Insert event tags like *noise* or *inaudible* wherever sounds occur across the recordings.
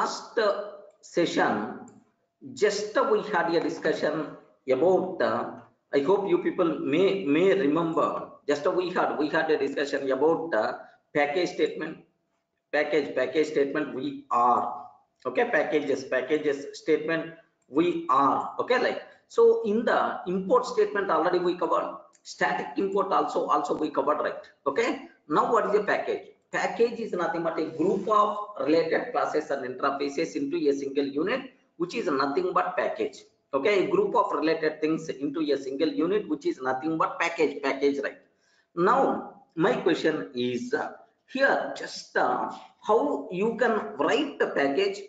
last session, just we had a discussion about, uh, I hope you people may, may remember, just we had, we had a discussion about uh, package statement, package, package statement, we are, okay, packages, packages statement, we are, okay, like, so in the import statement already we covered, static import also, also we covered, right, okay. Now what is a package? Package is nothing but a group of related classes and interfaces into a single unit, which is nothing but package. Okay, a group of related things into a single unit, which is nothing but package, package, right? Now, my question is uh, here just uh, how you can write the package.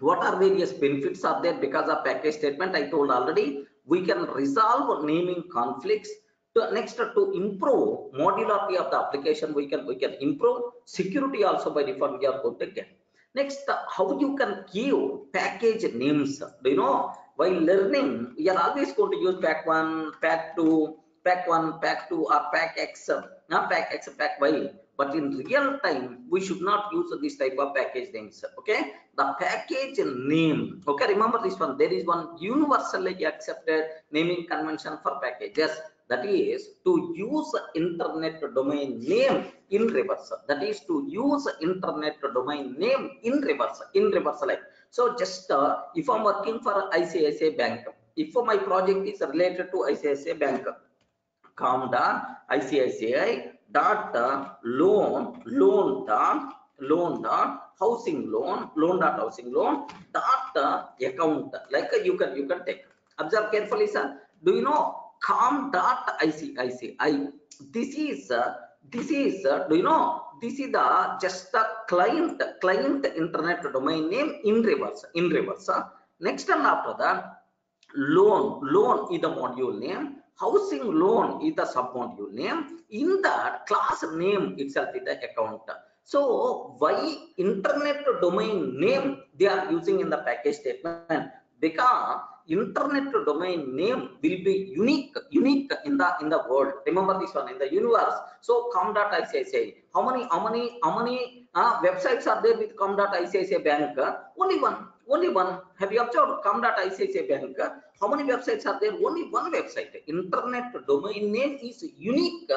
What are various benefits are there because of package statement? I told already we can resolve naming conflicts to next to improve modularity of the application we can we can improve security also by default we are get next how you can give package names? Do you know while learning we are always going to use pack one pack two pack one pack two or pack x not pack x pack y. But in real time we should not use this type of package names okay? The package name okay remember this one. There is one universally accepted naming convention for packages that is to use internet domain name in reverse. That is to use internet domain name in reverse in reverse like so just uh, if i'm working for icici bank if my project is related to icici bank come dot icici dot uh, loan loan dot loan dot housing loan loan dot housing loan dot uh, account. Like uh, you can you can take. Observe carefully sir. Do you know com dot icici this is uh, this is uh, do you know this is the just the client client internet domain name in reverse in reverse. Next and after that loan loan is the module name housing loan is the sub module name. In that class name itself is the account. So why internet domain name they are using in the package statement? Because internet domain name will be unique unique in the in the world. Remember this one in the universe. So com.icici how many how many how many uh, websites are there with com.icici bank? Only one only one. Have you observed com.icici bank? How many websites are there? Only one website. Internet domain name is unique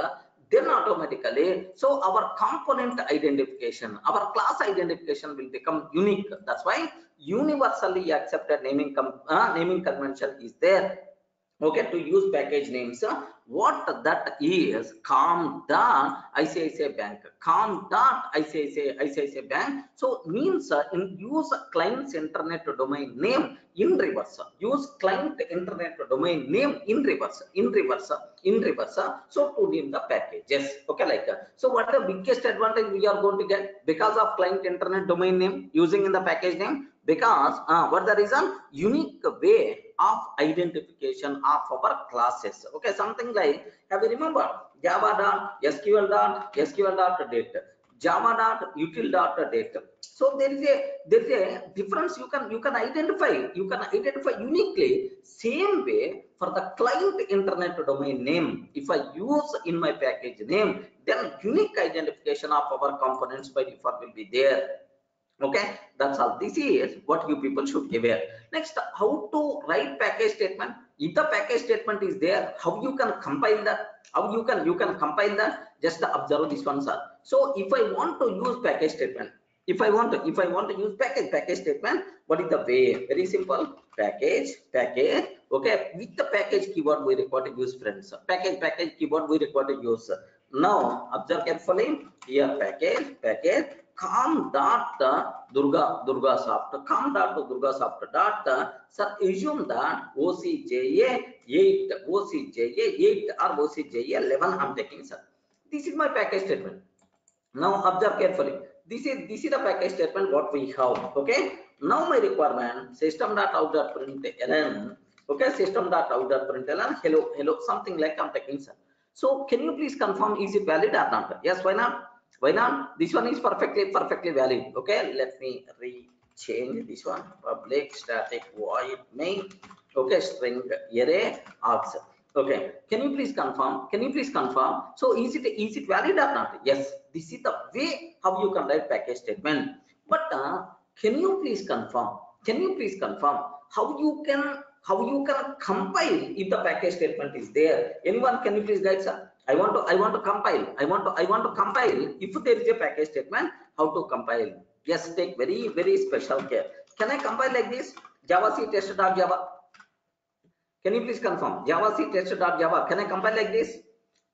then automatically. So our component identification our class identification will become unique. That's why universally accepted naming uh, naming convention is there. Okay to use package names uh, what that is com dot icici bank. Com dot icici icici bank. So means uh, in use client's internet domain name in reverse. Use client internet domain name in reverse in reverse in reverse so to name the packages. Okay like that so what the biggest advantage we are going to get? Because of client internet domain name using in the package name because uh, what the reason? Unique way of identification of our classes. Okay something like have you remember? Java dot sql dot sql dot date. Java dot util dot date. So there is a there is a difference you can you can identify you can identify uniquely same way for the client internet domain name. If i use in my package name then unique identification of our components by default will be there okay that's all. This is what you people should be aware. Next how to write package statement. If the package statement is there how you can compile that? How you can you can compile that? Just observe this one sir. So if i want to use package statement if i want to if i want to use package package statement what is the way? Very simple. Package package. Okay with the package keyword we require to use friends package package keyword we require to use now observe carefully. Here package package com dot durga durga soft com dot durga soft dot sir assume that ocja 8 ocja 8 or ocja 11 i'm taking sir this is my package statement now observe carefully this is this is the package statement what we have okay now my requirement system dot out dot println okay system dot out dot println hello hello something like i'm taking sir so can you please confirm is it valid or not yes why not why not? This one is perfectly perfectly valid. Okay let me re change this one. Public static void main. Okay string array args. Okay can you please confirm? Can you please confirm? So is it is it valid or not? Yes this is the way how you can write package statement. But uh, can you please confirm? Can you please confirm how you can how you can compile if the package statement is there? Anyone, can you please guide, sir? I want to I want to compile. I want to I want to compile if there is a package statement, how to compile? Yes, take very very special care. Can I compile like this? Java C test dot Java. Can you please confirm? Java C test dot Java. Can I compile like this?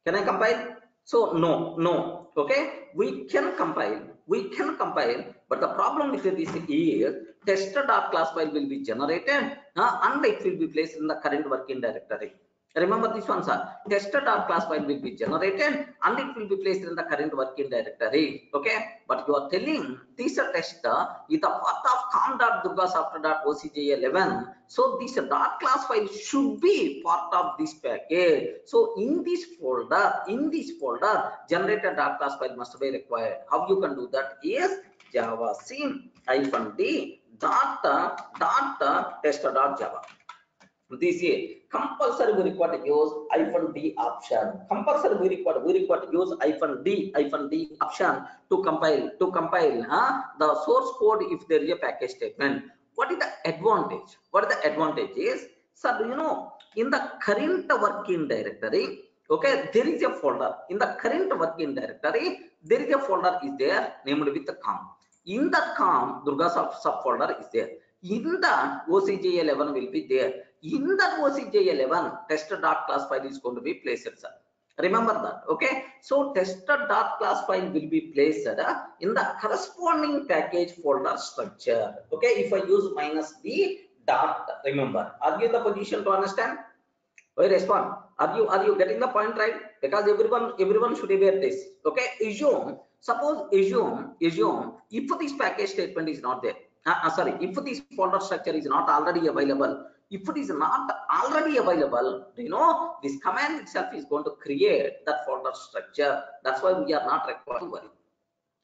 Can I compile? So no, no. Okay, we can compile. We can compile, but the problem with this is tester.class file will be generated uh, and it will be placed in the current working directory. Remember this one, sir. Tester.class file will be generated and it will be placed in the current working directory. Okay, but you are telling this tester is a part of com.durgasoftware.ocj11. So this dot class file should be part of this package. So in this folder, in this folder, generated dot class file must be required. How you can do that is java c hyphen d dot dot tester dot java this is compulsory we require to use hyphen d option. Compulsory we require we require to use hyphen d hyphen d option to compile to compile huh, the source code if there is a package statement. What is the advantage? What is the advantage is sir you know in the current working directory okay there is a folder. In the current working directory there is a folder is there named with the com. In that com durga sub subfolder is there. In the ocj11 will be there in that OCJ11 tester dot class file is going to be placed sir. remember that okay? So tester dot class file will be placed uh, in the corresponding package folder structure okay? If i use minus d dot remember. Are you in the position to understand? Why respond? Are you are you getting the point right? Because everyone everyone should aware this okay? Assume suppose assume assume if this package statement is not there uh, sorry. If this folder structure is not already available if it is not already available you know this command itself is going to create that folder structure. That's why we are not required to worry.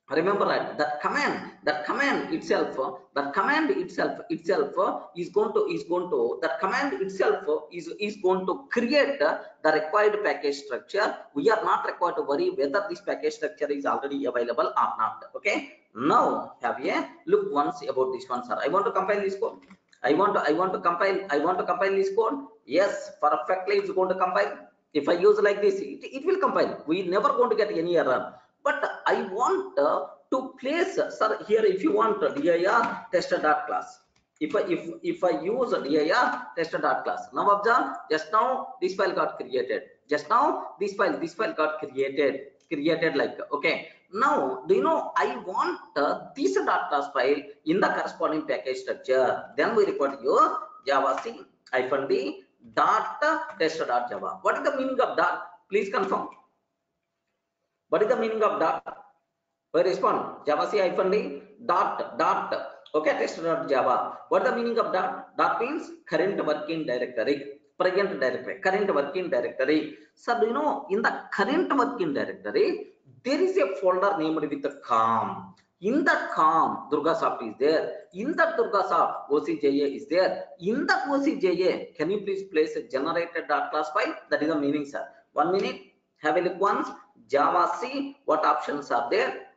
Remember that that command that command itself that command itself itself is going to is going to that command itself is is going to create the required package structure. We are not required to worry whether this package structure is already available or not okay now have a look once about this one sir i want to compile this code I want to I want to compile I want to compile this code. Yes, perfectly it's going to compile. If I use like this, it, it will compile. We never going to get any error. But I want uh, to place, sir, here if you want dir tester dot class. If I if if I use dir tester dot class. Now observe, just now this file got created. Just now this file this file got created created like okay now, do you know, I want uh, this class file in the corresponding package structure. Then we require your Java C hyphen D dot tester dot Java. What is the meaning of dot? Please confirm. What is the meaning of dot? We respond Java C hyphen D dot dot. Okay, tester dot Java. What is the meaning of dot? Dot means current working directory. Present directory, current working directory. So, do you know, in the current working directory, there is a folder named with the com in that com durgasoft is there in that durgasoft ocja is there. in that ocja can you please place a generated dot class file? That is the meaning sir. One minute have a look once. Java c what options are there?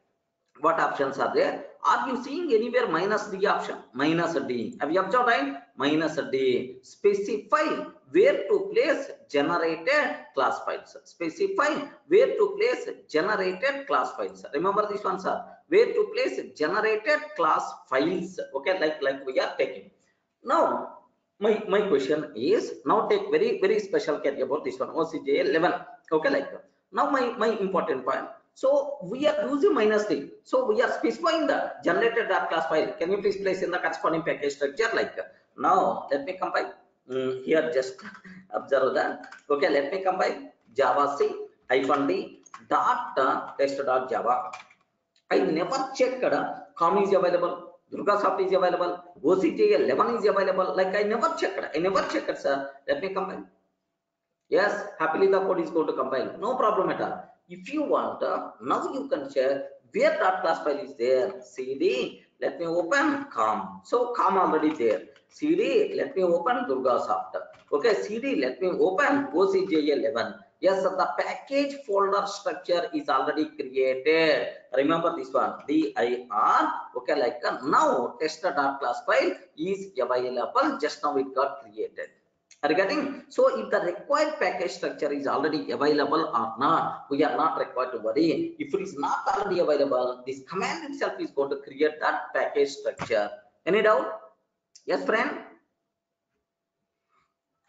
What options are there? Are you seeing anywhere minus d option? Minus d. Have you observed right? Minus d. Specify where to place generated class files. Specify where to place generated class files. Remember this one sir. Where to place generated class files. Okay like like we are taking. Now my my question is now take very very special care about this one ocj 11 okay like now my my important point. So we are using minus d so we are specifying the generated class file. Can you please place in the corresponding package structure like now let me compile mm, here just observe that. Okay let me compile java c hyphen d dot uh, test dot java. I never checked uh, com is available durgasoft is available ocj 11 is available. Like i never checked i never checked sir. Let me compile yes happily the code is going to compile. No problem at all. If you want uh, now you can check where dot class file is there. Cd let me open com. So com already there cd let me open durgasoft okay cd let me open ocj11 Yes, the package folder structure is already created. Remember this one, dir. Okay, like uh, now tester.class file is available. Just now it got created. Getting? So if the required package structure is already available or not, we are not required to worry. If it is not already available, this command itself is going to create that package structure. Any doubt? Yes, friend?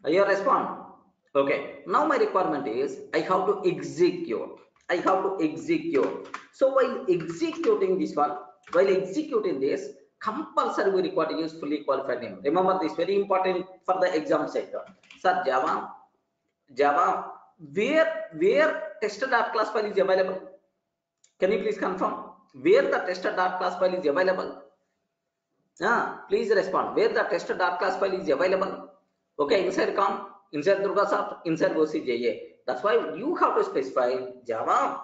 Uh, you respond. Okay. Now my requirement is I have to execute. I have to execute. So while executing this one, while executing this, compulsory we require to use fully qualified name. Remember this very important for the exam sector. Sir, Java, Java, where where tester.class file is available? Can you please confirm where the tester.class file is available? Ah, please respond. Where the tester.class file is available? Okay, inside com, inside DurgaSoft, inside OCJA. That's why you have to specify Java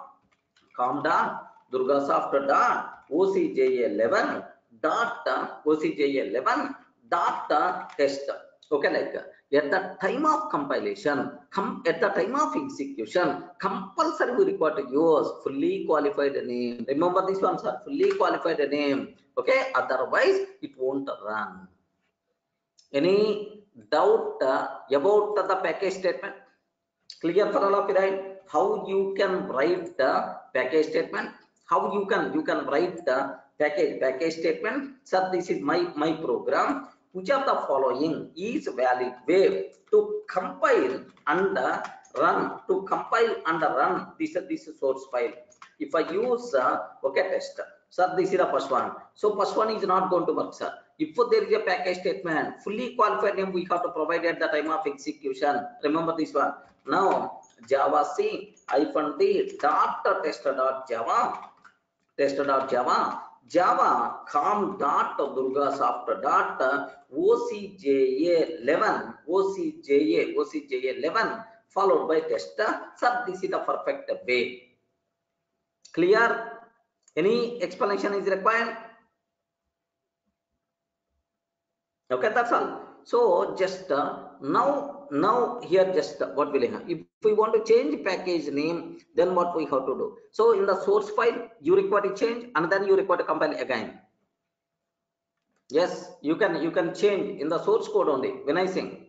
com dot DurgaSoft dot OCJA 11 dot OCJA 11 dot test. Okay, like at the time of compilation, com at the time of execution, compulsory we require to use fully qualified name. Remember this one, sir, fully qualified name. Okay, otherwise it won't run. Any doubt uh, about the package statement? Clear for all of you, right? How you can write the package statement? How you can you can write the package package statement? Sir, this is my my program. Which of the following is valid way to compile and run to compile and run this this source file? If I use uh, okay test, sir, this is the first one. So first one is not going to work, sir if there is a package statement fully qualified name we have to provide at the time of execution remember this one now java c hyphen d dot tester dot java tester dot java java com dot durga software dot ocja 11 ocja ocja 11 followed by test sir this is the perfect way clear any explanation is required okay that's all so just uh, now now here just uh, what will have. If we want to change package name then what we have to do? So in the source file you require to change and then you require to compile again. Yes you can you can change in the source code only when i sing.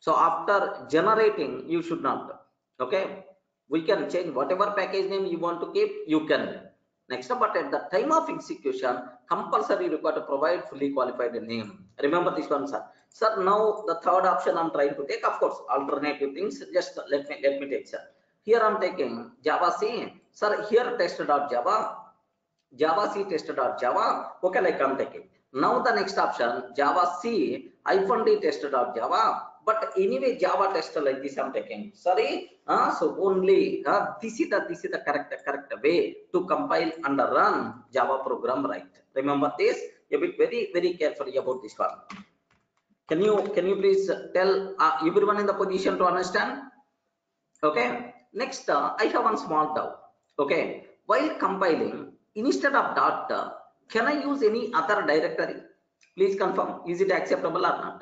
So after generating you should not. Okay? We can change whatever package name you want to keep you can Next, but at the time of execution, compulsory required to provide fully qualified name. Remember this one, sir. Sir, now the third option I'm trying to take, of course, alternative things. Just let me let me take, sir. Here I'm taking Java C. Sir, here test.java, Java C test.java. Okay, like I'm taking. Now the next option, Java C hyphen D test.java but anyway java tester like this i'm taking sorry uh, so only uh, this is the this is the correct correct way to compile and run java program right? Remember this a bit very very careful about this one. Can you can you please tell uh, everyone in the position to understand? Okay next uh, i have one small doubt. Okay while compiling instead of dot can i use any other directory? Please confirm is it acceptable or not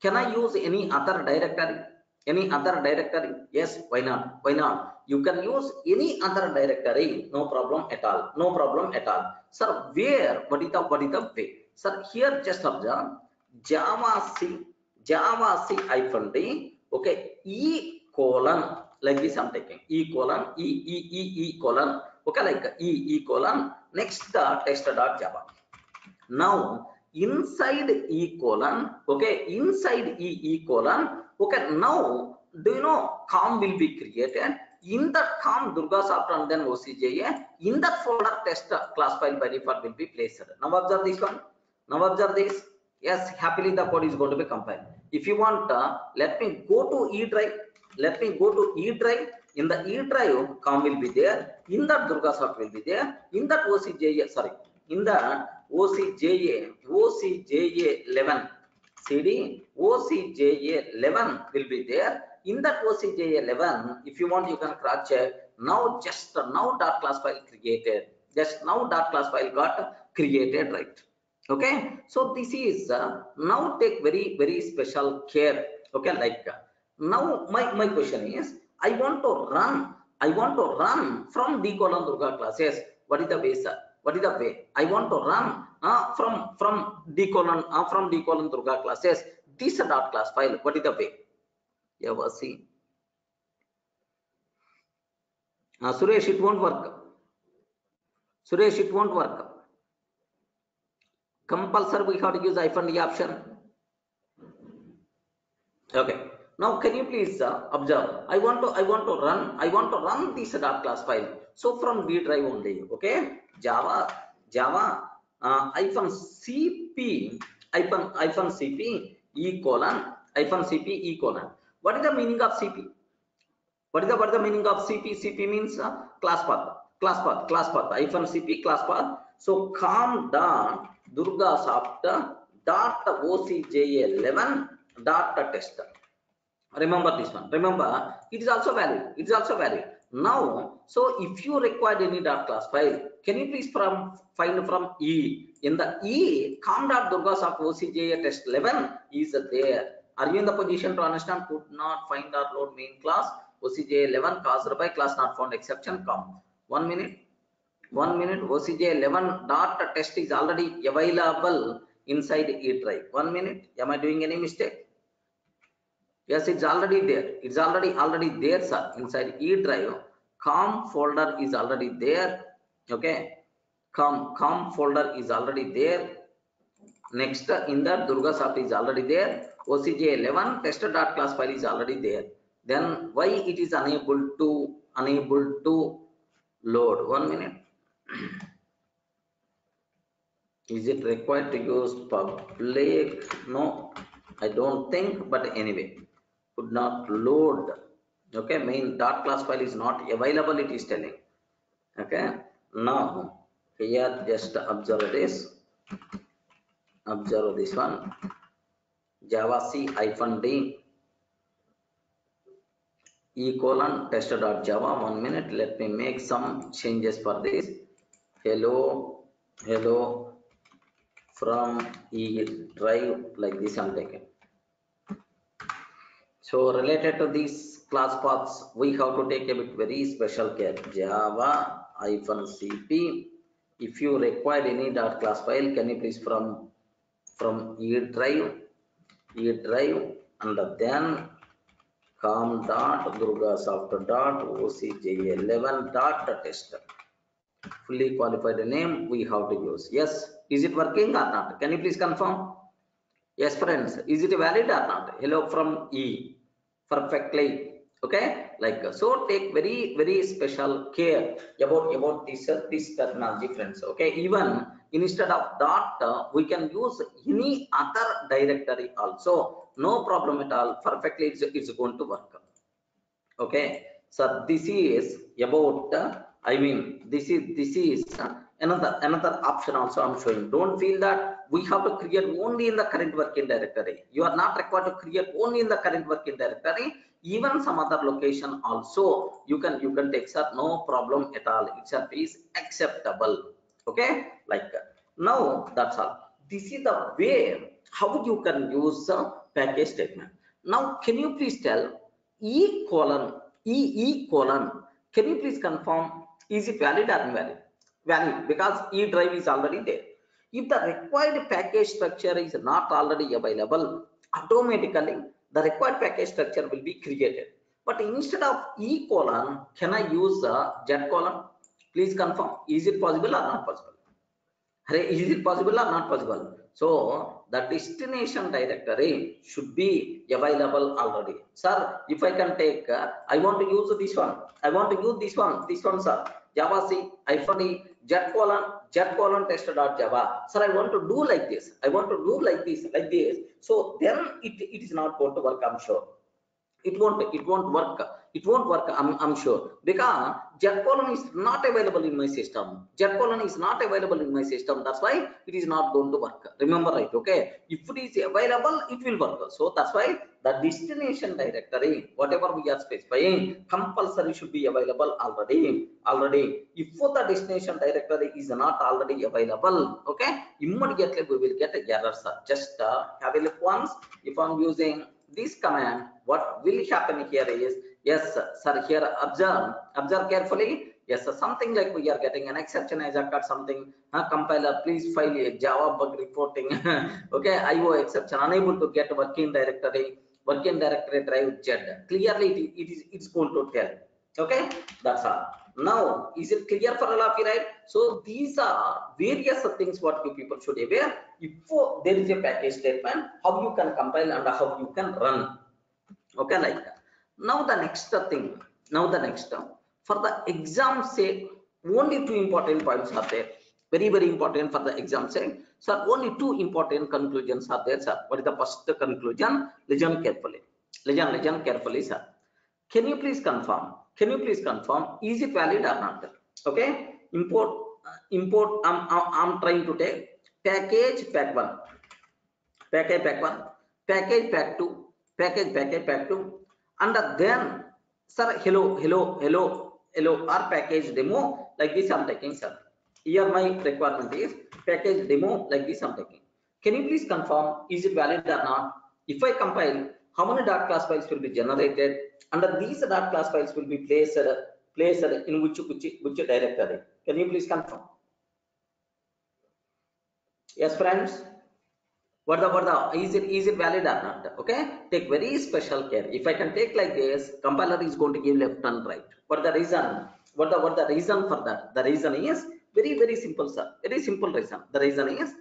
can I use any other directory? Any other directory? Yes, why not? Why not? You can use any other directory, no problem at all. No problem at all. Sir, where? What is the what is the way? Sir, here just observe Java C, Java C hyphen D, okay, E colon, like this I'm taking, E colon, E, E, E, E colon, okay, like E, E colon, next the tester dot Java. Now, inside e colon okay inside e e colon okay now do you know com will be created? In that com durga soft and then ocja in that folder test class file by default will be placed. Now observe this one. Now observe this. Yes happily the code is going to be compiled. If you want uh, let me go to e drive. Let me go to e drive. In the e drive com will be there. In that durga soft will be there. In that ocja sorry in the OCJA, OCJA 11 CD, OCJA 11 will be there. In that OCJA 11, if you want, you can cross check. Now, just now dot class file created. Just now dot class file got created, right? Okay. So this is uh, now take very very special care. Okay, like uh, now my my question is I want to run, I want to run from the colon Durga classes. What is the base? sir? What is the way? I want to run uh, from from D colon uh, from D colon Durga classes. This dot class file. What is the way? Yeah, was see. Uh, Suresh, it won't work. Suresh, it won't work. Compulsory, we have to use hyphen D option. Okay. Now, can you please uh, observe? I want to, I want to run, I want to run this dot class file. So from D drive only. Okay. Java, Java, uh, hyphen CP, hyphen hyphen CP e colon hyphen CP e colon. What is the meaning of CP? What is the what is the meaning of CP? CP means uh, class path, class path, class path, hyphen CP class path. So calm down Durga soft dot OCJ11 dot test. Remember this one. Remember, it is also valid. It is also valid. Now, so if you require any dot class file, can you please from find from E? In the E, com dot Durga soft OCJ test 11 is there. Are you in the position to understand? Could not find or load main class OCJ 11 caused by class not found exception come. One minute. One minute. OCJ 11 dot test is already available inside E drive. One minute. Am I doing any mistake? Yes, it's already there. It's already already there, sir. Inside E drive, com folder is already there. Okay, com com folder is already there. Next, in the Durga soft is already there. OCJ 11 tester dot class file is already there. Then why it is unable to unable to load? One minute. *clears throat* Is it required to use public? No, I don't think. But anyway, could not load. Okay, main dot class file is not available. It is telling. Okay, now here just observe this. Observe this one. Java C hyphen D e colon tester dot java. One minute. Let me make some changes for this. Hello, hello from e drive like this I'm taking. So related to these class paths, we have to take a bit very special care. Java hyphen cp. If you require any dot class file, can you please from from e drive, e drive, and then com dot durga software dot ocj11 dot test. Fully qualified name we have to use. Yes, is it working or not? Can you please confirm? Yes, friends, is it valid or not? Hello from E. Perfectly. Okay, like so. Take very very special care about about this uh, this terminology, friends. Okay, even instead of dot, uh, we can use any other directory also. No problem at all. Perfectly, it's, it's going to work. Okay, so this is about. Uh, I mean, this is this is another another option also I'm showing. Don't feel that we have to create only in the current working directory. You are not required to create only in the current working directory. Even some other location also you can you can take sir no problem at all. Itself is acceptable. Okay, like now that's all. This is the way how you can use the package statement. Now can you please tell e colon e e colon? Can you please confirm is it valid or invalid? Valid because E drive is already there. If the required package structure is not already available, automatically the required package structure will be created. But instead of E colon, can I use the Z colon? Please confirm. Is it possible or not possible? Is it possible or not possible? So the destination directory should be available already. Sir, if I can take, uh, I want to use this one. I want to use this one. This one, sir. Java C hyphen E Z colon Z colon tester dot Java. Sir, I want to do like this. I want to do like this, like this. So then it, it is not going to work, I'm sure. It won't, it won't work. It won't work, I'm, I'm sure. Because Z colon is not available in my system. Z colon is not available in my system. That's why it is not going to work. Remember, right? Okay. If it is available, it will work. So that's why the destination directory, whatever we are specifying, compulsory should be available already. Already. If the destination directory is not already available, okay, immediately we will get errors. Just uh, have a look once. If I'm using this command, what will happen here is Yes, sir, here observe, observe carefully. Yes, sir, something like we are getting an exception has occurred something. Uh, compiler, please file a Java bug reporting. *laughs* okay, IO exception, unable to get working directory, working directory drive Z. Clearly, it, is it's going to tell. Okay, that's all. Now, is it clear for all of you, right? So these are various things what you people should aware. If there is a package statement, how you can compile and how you can run. Okay, like that. Now the next thing, now the next for the exam say only two important points are there. Very, very important for the exam say. Sir, only two important conclusions are there, sir. What is the first conclusion? Listen carefully. Listen, listen carefully, sir. Can you please confirm? Can you please confirm? Is it valid or not? Okay. Import, uh, import. I'm, I'm, trying to take package pack one, package pack one, package pack two, package package pack two, and then, sir, hello, hello, hello, hello, our package demo like this. I'm taking, sir. Here my requirement is package demo like this. I'm taking. Can you please confirm? Is it valid or not? If I compile, how many dot class files will be generated? Under these dot class files will be placed placed in which which which directory? Can you please confirm? Yes, friends. What what the is it is it valid or not? Okay. Take very special care. If I can take like this, compiler is going to give left and right. What the reason? What the what the reason for that? The reason is very very simple, sir. Very simple reason. The reason is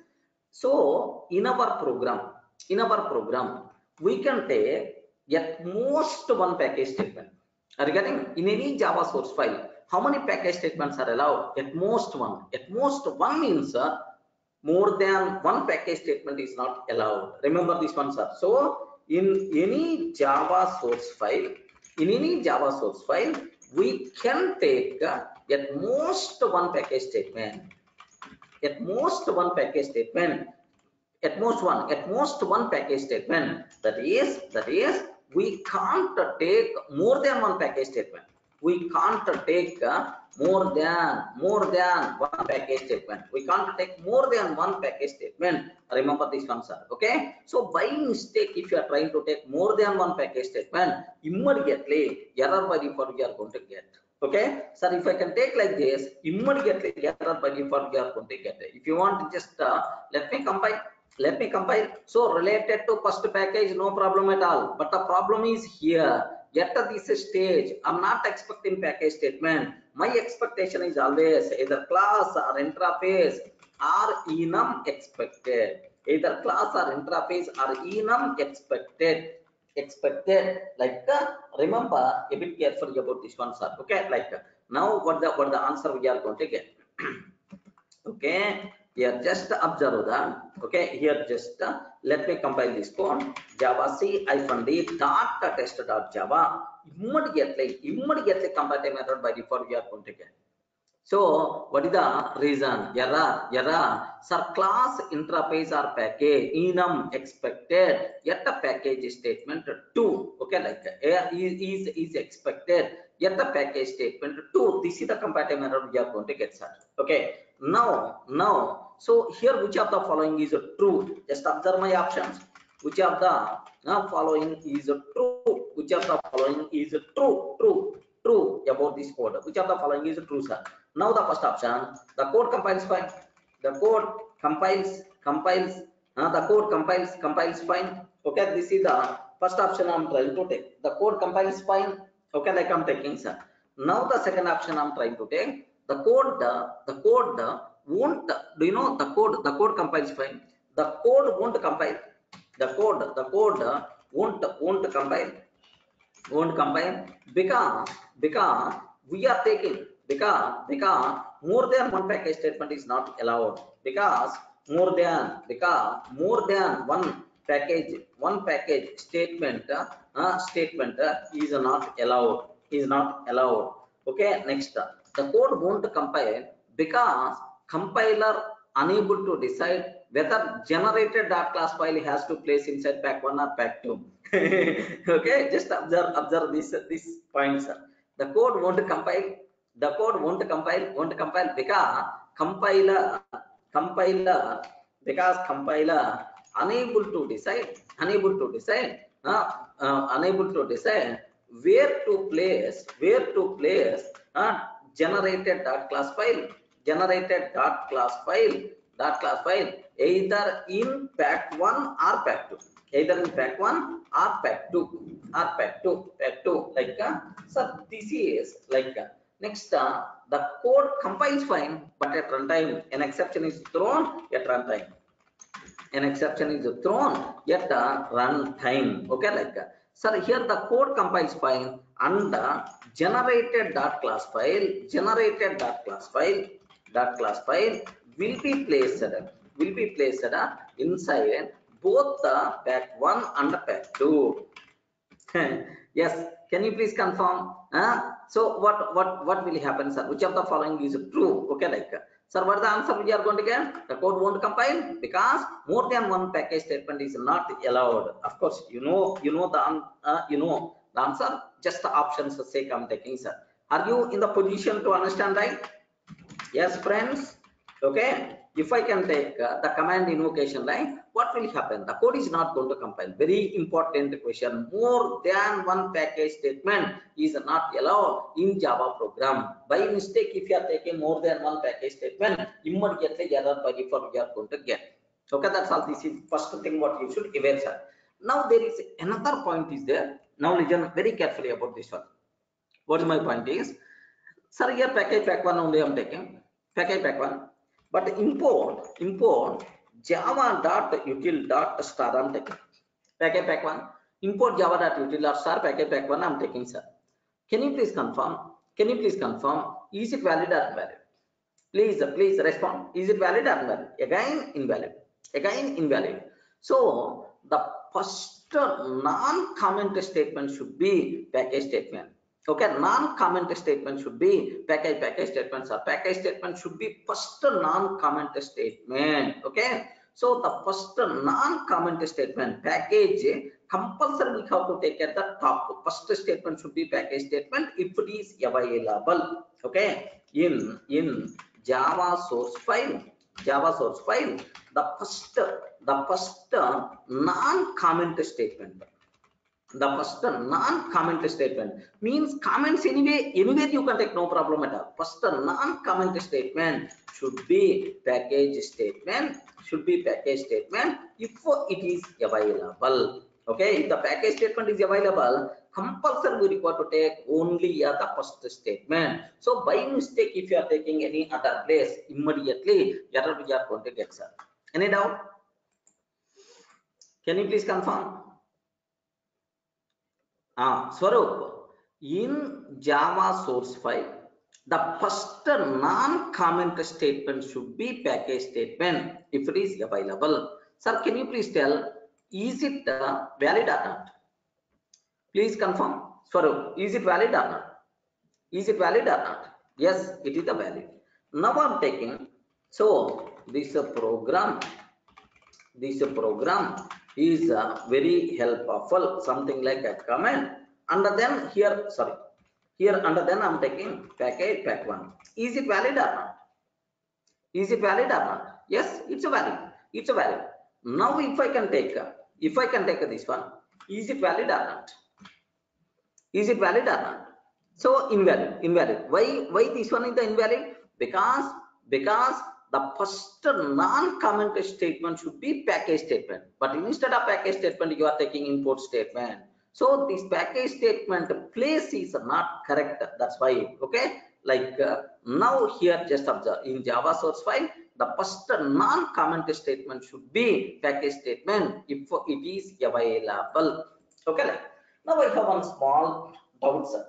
so in our program, in our program, we can take at most one package statement. Regarding in any Java source file, how many package statements are allowed? At most one. At most one means uh, more than one package statement is not allowed. Remember this one, sir. So in any Java source file, in any Java source file, we can take uh, at most one package statement. At most one package statement. At most one. At most one package statement. That is that is we can't take more than one package statement. We can't take uh, more than more than one package statement. We can't take more than one package statement. Remember this concept. Okay. So by mistake, if you are trying to take more than one package statement, immediately error by default you are going to get. Okay. So if I can take like this, immediately error by default you are going to get. If you want, just uh, let me compile let me compile. So related to first package no problem at all. But the problem is here. Yet at this stage. I'm not expecting package statement. My expectation is always either class or interface are enum expected. Either class or interface are enum expected. Expected. Like uh, remember a bit carefully about this one sir. Okay? Like uh, now what the what the answer we are going to get. *clears throat* Okay here just observe that okay here just uh, let me compile this code. Java c hyphen d dot test dot java. Immediately immediately compile the method by default we are going to get so what is the reason? Error error sir class interface or package enum expected. Yet the package statement 2 okay like is, is expected. Yet the package statement 2 this is the compatible error we are going to get sir. Okay now now so here which of the following is true? Just observe my options. Which of the uh, following is true? Which of the following is true? True true about this code. Which of the following is true sir? Now the first option the code compiles fine. The code compiles compiles uh, the code compiles compiles fine. Okay this is the first option i'm trying to take. The code compiles fine. Okay like i'm taking sir. Now the second option i'm trying to take. The code the, the code the won't do you know the code the code compiles fine? The code won't compile. The code the code won't won't compile won't compile because because we are taking because because more than one package statement is not allowed. Because more than because more than one package one package statement uh, statement uh, is not allowed is not allowed. Okay next. The code won't compile because compiler unable to decide whether generated dot class file has to place inside pack 1 or pack 2 *laughs* okay just observe observe this this points the code won't compile the code won't compile won't compile because compiler compiler because compiler unable to decide unable to decide uh, uh, unable to decide where to place where to place uh, generated dot class file generated dot class file dot class file either in pack1 or pack2 either in pack1 or pack2 or pack2 pack2 like uh, so this is like uh, next uh, the code compiles fine but at runtime an exception is thrown at runtime. An exception is thrown at the runtime okay like uh, sir here the code compiles fine and the generated dot class file generated dot class file dot class file will be placed will be placed inside both the pack 1 and the pack 2 *laughs* yes can you please confirm? Huh? so what what what will happen sir? Which of the following is true? Okay like sir what the answer we are going to get? The code won't compile because more than one package statement is not allowed. Of course you know you know the uh, you know the answer. Just the options for sake i'm taking sir. Are you in the position to understand right? Yes friends? Okay if i can take uh, the command invocation line what will happen? The code is not going to compile. Very important question. More than one package statement is not allowed in java program. By mistake if you are taking more than one package statement immediately error by default you are going to get. Okay that's all. This is first thing what you should sir. Now there is another point is there. Now listen very carefully about this one. What is my point is sir here package pack one only i'm taking. Package pack one but import import java dot util dot star i'm taking. Package pack one. Import java dot util dot star package pack one i'm taking sir. Can you please confirm? Can you please confirm? Is it valid or invalid? Please please respond. Is it valid or invalid? Again invalid. Again invalid. So the first non-comment statement should be package statement okay non-comment statement should be package package statements or package statement should be first non-comment statement okay? So the first non-comment statement package compulsory we have to take at the top. First statement should be package statement if it is available okay? In in java source file java source file the first the first non-comment statement the first non-comment statement means comments anyway anywhere you can take no problem at all. First non-comment statement should be package statement should be package statement if it is available. Okay if the package statement is available compulsory we require to take only uh, the first statement. So by mistake if you are taking any other place immediately error we are going to get sir. Any doubt? Can you please confirm Ah, Swarup, in Java source file, the first non-comment statement should be package statement if it is available. Sir, can you please tell, is it uh, valid or not? Please confirm. Swarup, is it valid or not? Is it valid or not? Yes, it is a valid. Now I'm taking, so this program, this program is uh, very helpful something like a command. Under then here sorry here under then i'm taking package pack one. Is it valid or not? Is it valid or not? Yes it's a valid. It's a valid. Now if i can take if i can take this one is it valid or not? Is it valid or not? So invalid invalid. Why why this one is the invalid? Because because the first non-comment statement should be package statement. But instead of package statement you are taking import statement. So this package statement place is not correct. That's why okay? Like uh, now here just observe in java source file the first non-comment statement should be package statement if it is available. Okay? Now i have one small doubt sir.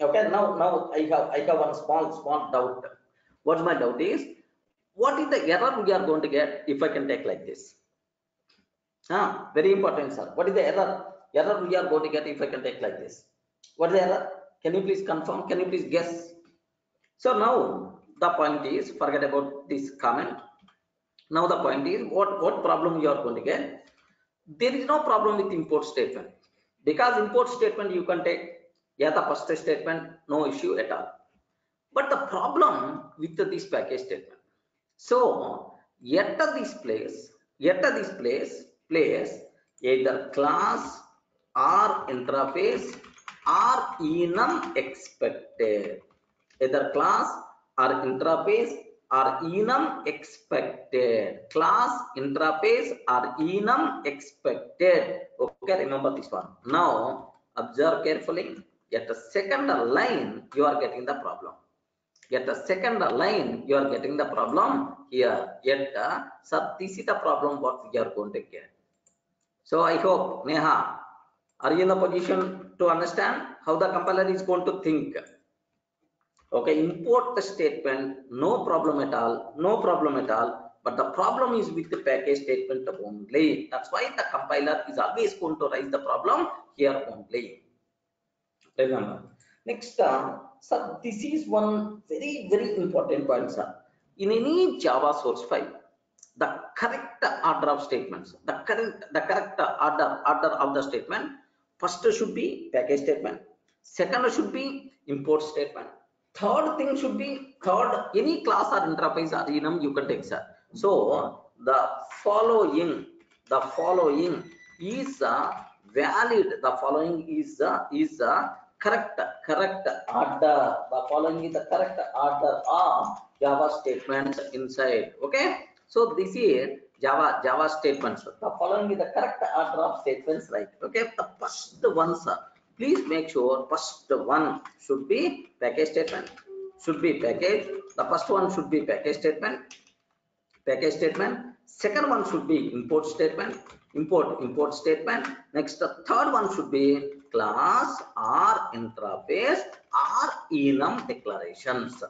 Okay? Now now i have i have one small small doubt. What's my doubt is what is the error we are going to get if I can take like this? Ah, very important, sir. What is the error? Error we are going to get if I can take like this. What is the error? Can you please confirm? Can you please guess? So now the point is, forget about this comment. Now the point is, what, what problem you are going to get? There is no problem with import statement. Because import statement you can take, yeah, the first statement, no issue at all. But the problem with this package statement, so yet this place, yet this place, place either class or interface are enum expected. Either class or interface are enum expected. Class interface are enum expected. Okay remember this one. Now observe carefully. At the second line you are getting the problem at the second line you are getting the problem. Here yet uh, so this is the problem what we are going to get. So i hope neha are you in the position to understand how the compiler is going to think? Okay import the statement no problem at all no problem at all but the problem is with the package statement only. That's why the compiler is always going to raise the problem here only. Remember. Next uh, sir this is one very very important point sir. In any java source file the correct order of statements the correct the correct order order of the statement first should be package statement. Second should be import statement. Third thing should be third any class or interface or enum you can take sir. So the following the following is uh, valid. The following is uh, is uh, correct correct. Order the following is the correct order of java statements inside okay? So this is java java statements. The following is the correct order of statements right okay? The first ones are please make sure first one should be package statement. Should be package. The first one should be package statement. Package statement. Second one should be import statement. Import import statement. Next the third one should be class or interface or enum declarations.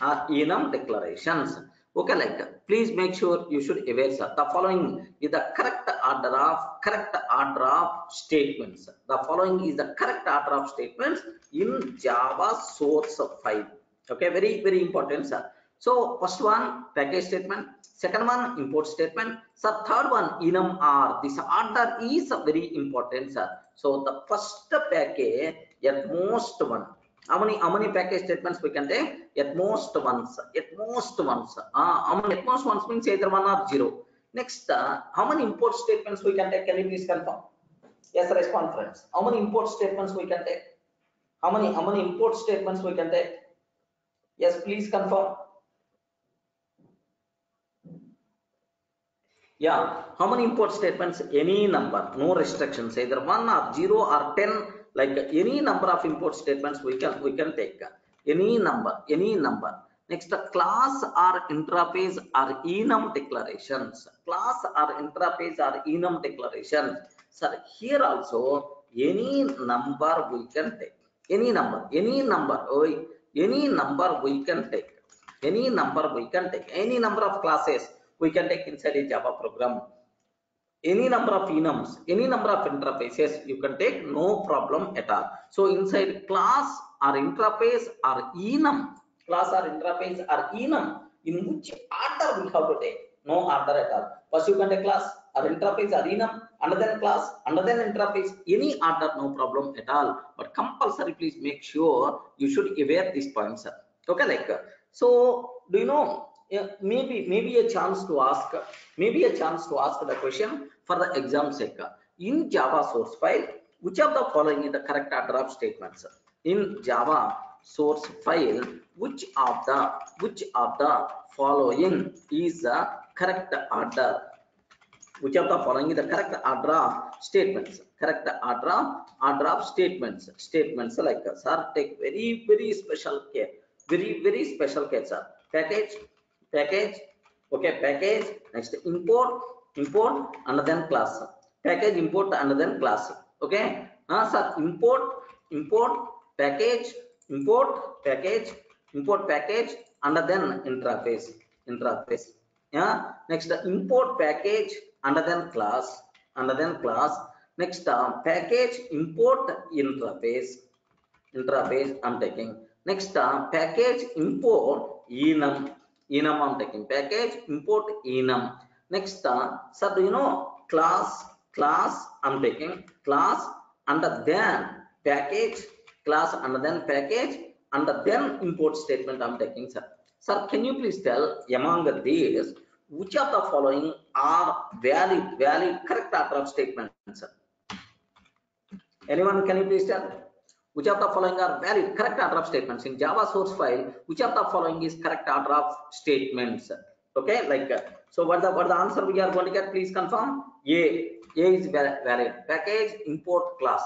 Or enum declarations. Okay like please make sure you should aware sir the following is the correct order of correct order of statements. The following is the correct order of statements in java source file. Okay very very important sir so first one package statement. Second one import statement. So third one enum r. This order is very important sir. So the first package at most one. How many how many package statements we can take? At most once at most once uh, how many at most once means either one or zero. Next uh, how many import statements we can take? Can you please confirm? Yes respond friends. How many import statements we can take? How many how many import statements we can take? Yes please confirm yeah. How many import statements? Any number. No restrictions either one or zero or 10 like any number of import statements we can we can take. Any number any number. Next class or interface or enum declarations. Class or interface or enum declarations sir here also any number we can take. Any number any number any number we can take. Any number we can take. Any number of classes we can take inside a java program. Any number of enums any number of interfaces you can take no problem at all. So inside class or interface or enum class or interface or enum in which order we have to take no order at all. First you can take class or interface or enum and then class and then interface any order no problem at all. But compulsory please make sure you should aware these points okay like so do you know maybe maybe a chance to ask maybe a chance to ask the question for the exam sake. In java source file which of the following is the correct order of statements in java source file which of the which of the following is the correct order? Which of the following is the correct order of statements correct order of order of statements statements like sir take very very special care very very special care sir. Package package. Okay package. Next import. Import and then class. Package import and then class. Okay? Uh, sir import import package import package import package and then interface interface. Yeah? Next import package and then class and then class. Next uh, package import interface interface i'm taking. Next uh, package import enum enum i'm taking package import enum. Next uh, sir do you know class class i'm taking class under then package class under then package under then import statement i'm taking sir. Sir can you please tell among these which of the following are valid valid correct order of statements sir? Anyone can you please tell which of the following are valid? Correct order of statements. In java source file which of the following is correct order of statements? Okay like uh, so what the what the answer we are going to get please confirm. A a is va- valid. Package import class.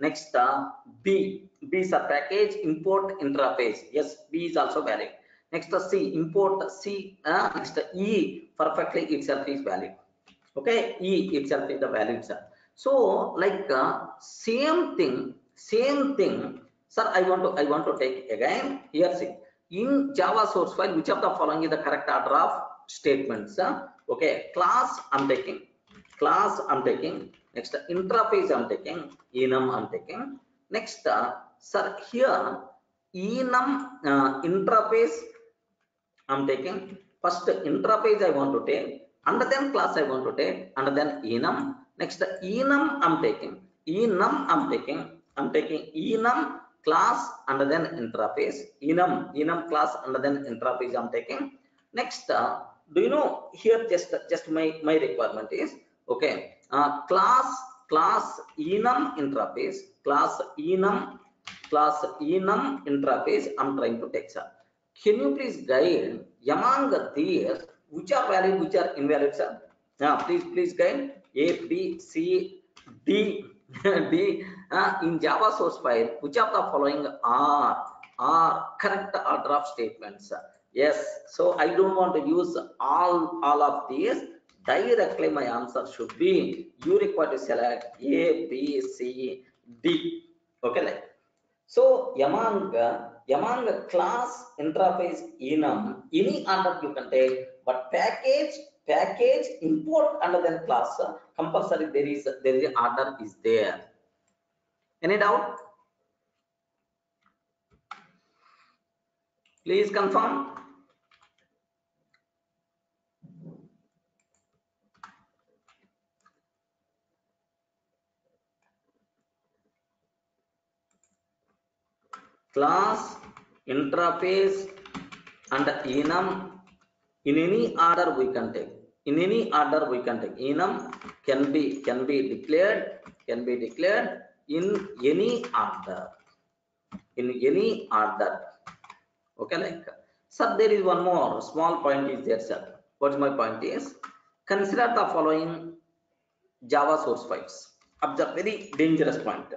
Next uh, b. B is a package import interface. Yes b is also valid. Next uh, c import c uh, next uh, e perfectly itself is valid. Okay e itself is the valid sir. So like uh, same thing same thing. Sir i want to i want to take again here see. In java source file which of the following is the correct order of statements huh? okay class i'm taking. Class i'm taking. Next interface i'm taking. Enum i'm taking. Next uh, sir here enum uh, interface i'm taking. First interface i want to take. And then class i want to take. And then enum. Next enum i'm taking. Enum i'm taking i'm taking enum class and then interface enum enum class and then interface i'm taking. Next uh, do you know here just just my my requirement is okay uh, class class enum interface class enum class enum interface i'm trying to take sir. Can you please guide among these which are valid which are invalid sir? Now please please guide a b c d *laughs* d uh, in java source file which of the following are are correct order of statements yes so i don't want to use all all of these directly my answer should be you require to select a b c d okay like so among among class interface enum any order you can take but package package import under then class uh, compulsory there is there is order is there any doubt? Please confirm. Class interface and enum. In any order we can take. In any order we can take. Enum can be can be declared can be declared in any order. In any order. Okay like sir there is one more. Small point is there sir. What's my point is consider the following java source files. Observe very dangerous point.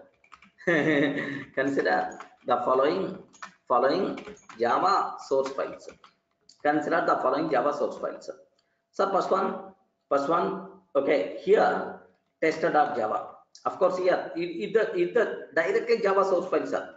*laughs* Consider the following following java source files. Consider the following java source files. So first one first one okay here tester.java of course here the, it the directly java source file sir.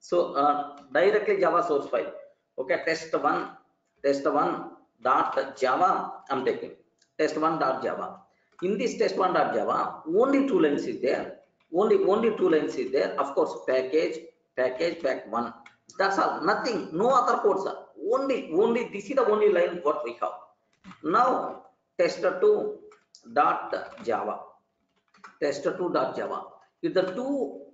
So uh, directly java source file. Okay test one test one dot java i'm taking. Test one dot java. In this test one dot java only two lines is there. Only only two lines is there. Of course package package pack one. That's all. Nothing. No other codes are only only this is the only line what we have. Now tester2 dot java tester2.java. If the two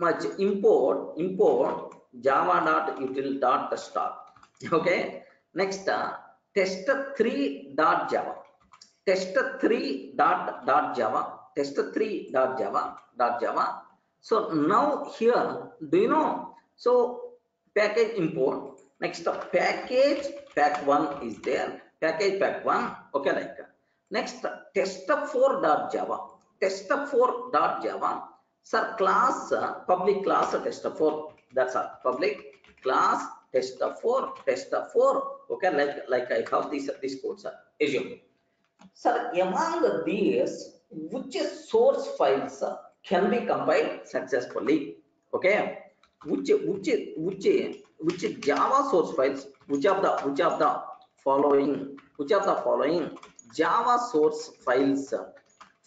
much import import java.util.start. *laughs* Okay. Next uh, tester3.java. Test3.java. Tester3.java. Java. So now here, do you know? So package import. Next up, package pack one is there. Package pack one. Okay, like uh, next tester4.java test for dot java Sir, class, uh, public class uh, test test4. That's a public class test4, test4. Okay, like, like I have this, this code, sir. Assume. Sir, among these, which source files uh, can be compiled successfully? Okay. Which, which, which, which Java source files, which of the, which of the following, which of the following Java source files uh,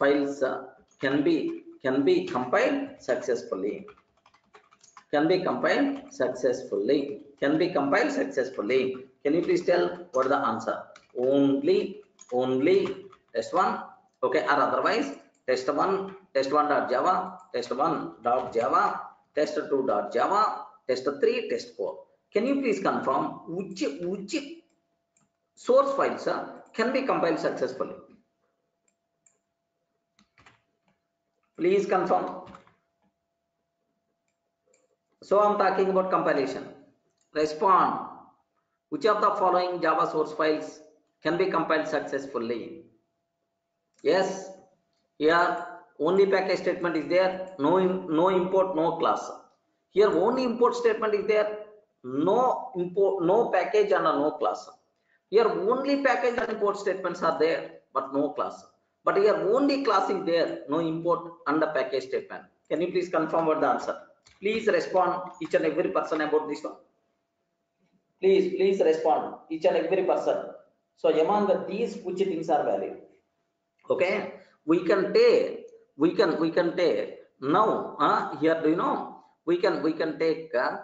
files uh, can be can be compiled successfully. Can be compiled successfully. Can be compiled successfully. Can you please tell what the answer? Only only test one okay? Or otherwise test one test one dot java test one dot java test two dot java test three test four. Can you please confirm which which source files uh, can be compiled successfully please confirm So I'm talking about compilation. Respond. Which of the following Java source files can be compiled successfully? Yes, here only package statement is there, no, no import, no class. Here only import statement is there, no import, no package and no class. Here only package and import statements are there, but no class. But here only classing there, no import under package statement. Can you please confirm what the answer? Please respond each and every person about this one. Please, please respond each and every person. So among these which things are valid? Okay, we can take, we can, we can take now, uh, here do you know, we can, we can take uh,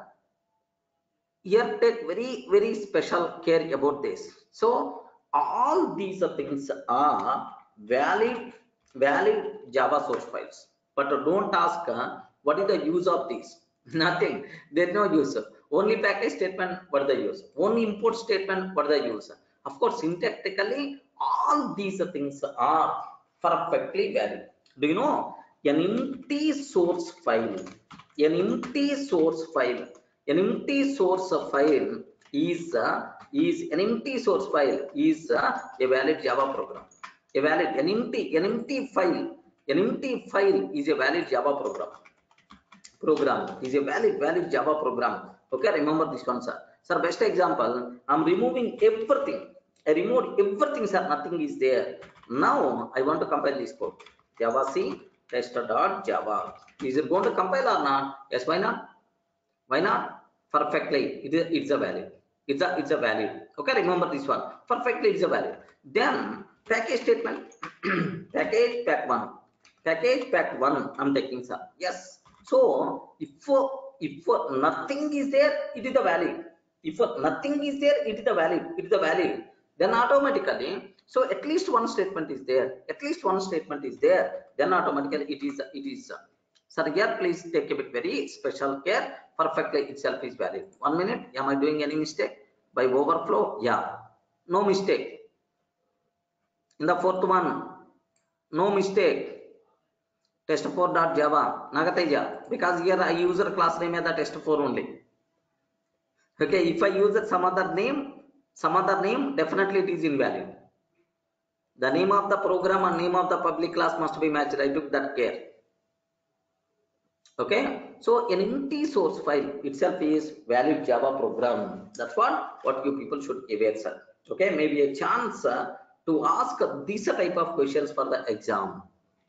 here take very very special care about this so all these things are valid valid java source files. But don't ask uh, what is the use of these? *laughs* Nothing. There's no use. Only package statement what the use? Only import statement what the use? Of course syntactically all these things are perfectly valid. Do you know an empty source file an empty source file an empty source file is uh, is an empty source file is uh, a valid java program a valid an empty an empty file an empty file is a valid java program. Program is a valid valid java program. Okay remember this one sir. Sir best example i'm removing everything. I removed everything sir. Nothing is there. Now i want to compile this code. javac tester.java is it going to compile or not? Yes why not? Why not? Perfectly. It is it's a valid. It's a it's a valid. Okay remember this one. Perfectly it's a valid. Then package statement. *clears throat* Package pack one. Package pack one i'm taking sir. Yes. So if if nothing is there it is a valid if nothing is there it is a valid it is a valid then automatically so at least one statement is there. At least one statement is there. Then automatically it is it is sir here please take a bit very special care. Perfectly itself is valid. One minute. Am i doing any mistake? By overflow? Yeah. No mistake in the fourth one no mistake. Test4.java nagateja because here i use a class name as the test4 only. Okay if i use some other name some other name definitely it is invalid. The name of the program and name of the public class must be matched. I took that care. Okay so an empty source file itself is valid java program. That's what what you people should aware sir. Okay maybe a chance uh, to ask these type of questions for the exam.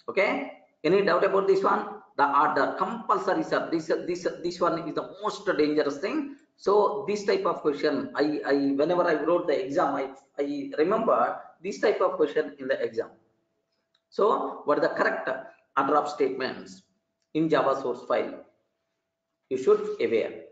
Okay? Any doubt about this one? The uh, order compulsory sir. This this this one is the most dangerous thing. So this type of question i i whenever i wrote the exam i i remember this type of question in the exam. So what are the correct order of statements in java source file? You should aware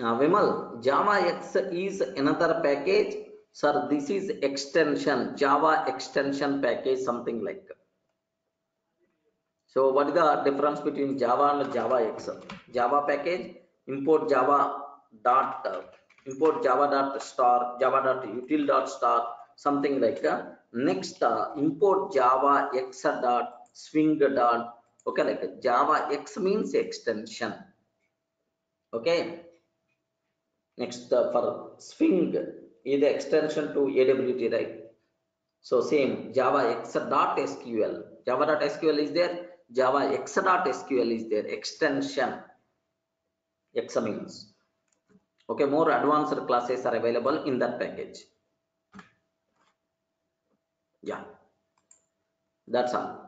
uh, Vimal, Java X is another package. Sir, this is extension, Java extension package, something like. So what is the difference between Java and Java X? Java package, import Java dot, uh, import Java dot star, Java dot util dot star, something like. Next, uh, import Java X dot swing dot, okay, like Java X means extension. Okay, next uh, for swing is the extension to awt right? So same java x dot sql java dot sql is there. Java x dot sql is there. Extension. X means. Okay more advanced classes are available in that package. Yeah. That's all